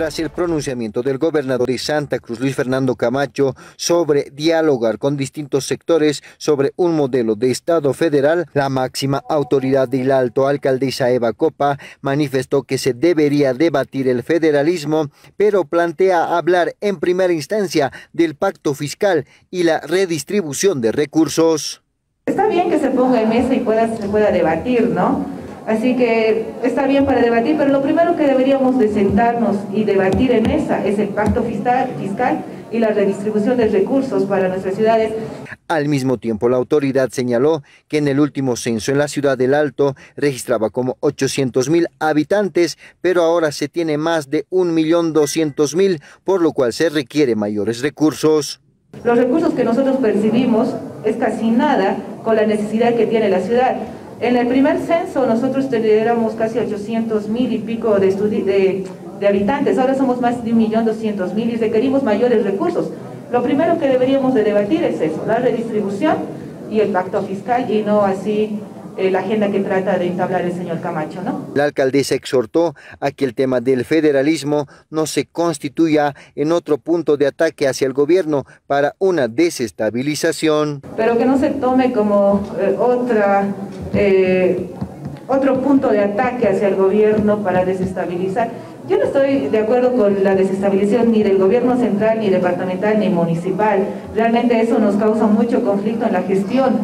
tras el pronunciamiento del gobernador de Santa Cruz, Luis Fernando Camacho, sobre dialogar con distintos sectores sobre un modelo de Estado federal, la máxima autoridad del Alto, alcaldesa Eva Copa, manifestó que se debería debatir el federalismo, pero plantea hablar en primera instancia del pacto fiscal y la redistribución de recursos. Está bien que se ponga en mesa y pueda, se pueda debatir, ¿no? Así que está bien para debatir, pero lo primero que deberíamos de sentarnos y debatir en esa es el pacto fiscal, fiscal y la redistribución de recursos para nuestras ciudades. Al mismo tiempo, la autoridad señaló que en el último censo en la ciudad del Alto registraba como 800 mil habitantes, pero ahora se tiene más de 1.200.000, por lo cual se requiere mayores recursos. Los recursos que nosotros percibimos es casi nada con la necesidad que tiene la ciudad. En el primer censo nosotros teníamos casi 800 mil y pico de, de, habitantes, ahora somos más de 1.200.000 y requerimos mayores recursos. Lo primero que deberíamos de debatir es eso, la redistribución y el pacto fiscal y no así eh, la agenda que trata de entablar el señor Camacho. ¿no? La alcaldesa exhortó a que el tema del federalismo no se constituya en otro punto de ataque hacia el gobierno para una desestabilización. Pero que no se tome como eh, otra, eh, otro punto de ataque hacia el gobierno para desestabilizar. Yo no estoy de acuerdo con la desestabilización ni del gobierno central, ni departamental, ni municipal. Realmente eso nos causa mucho conflicto en la gestión.